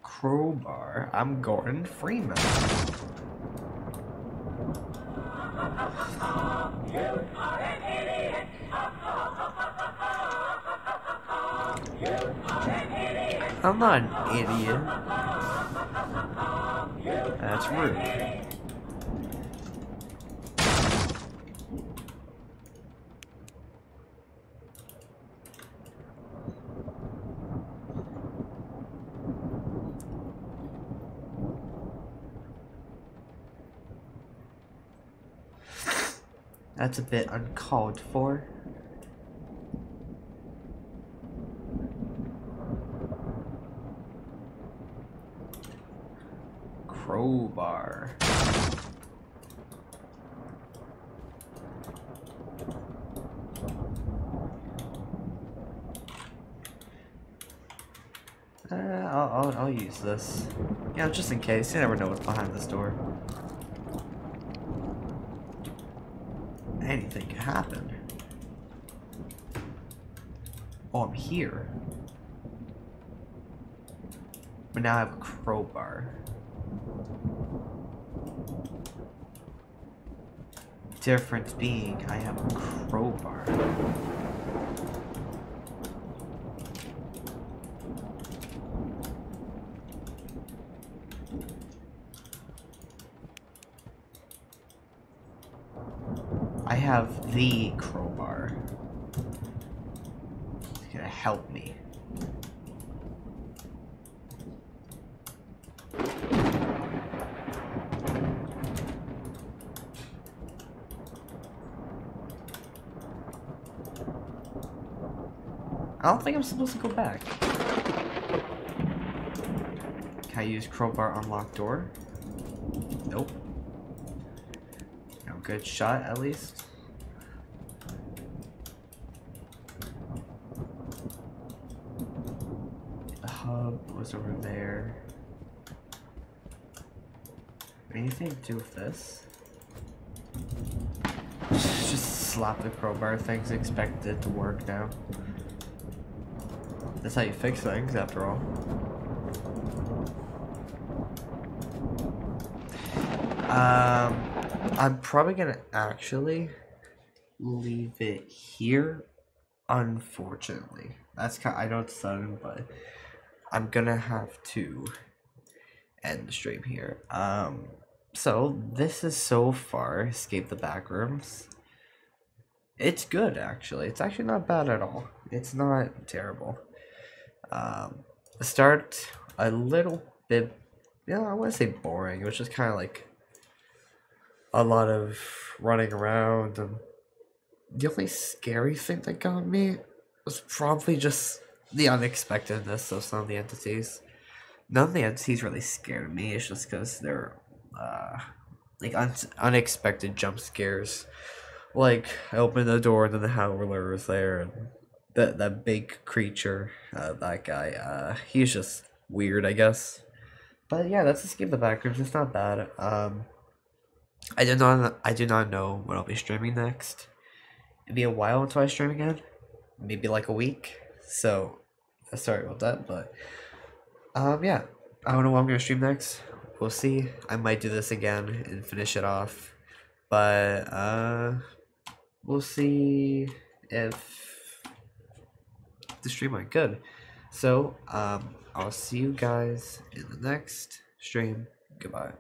Crowbar. I'm Gordon Freeman. I'm not an idiot. That's rude. That's a bit uncalled for. Crowbar. Uh, I'll, I'll, I'll use this. Know, just in case. You never know what's behind this door. Anything could happen. Oh, I'm here. But now I have a crowbar. Difference being, I have a crowbar. I have the crowbar. It's gonna help me. I don't think I'm supposed to go back. Can I use crowbar unlock door? Nope. No good shot at least. The hub was over there. Anything to do with this? Just slap the crowbar things, expect it to work now. That's how you fix things, after all. Um, I'm probably gonna actually leave it here. Unfortunately, that's kind. I know it's sudden, but I'm gonna have to end the stream here. Um, so this is so far escape the backrooms. It's good actually. It's actually not bad at all. It's not terrible. Um, start a little bit. Yeah, I want to say boring. It was just kind of like a lot of running around and the only scary thing that got me was probably just the unexpectedness of some of the entities. None of the entities really scared me. It's just because they're uh, like un- unexpected jump scares. Like I opened the door and then the howler was there, and that that big creature, uh, that guy. Uh, he's just weird, I guess. But yeah, let's escape the backrooms. It's not bad. Um, I do not I do not know what I'll be streaming next. It'll be a while until I stream again. Maybe like a week. So sorry about that, but um yeah. I don't know what I'm gonna stream next. We'll see. I might do this again and finish it off. But uh we'll see if the stream went good. So um I'll see you guys in the next stream. Goodbye.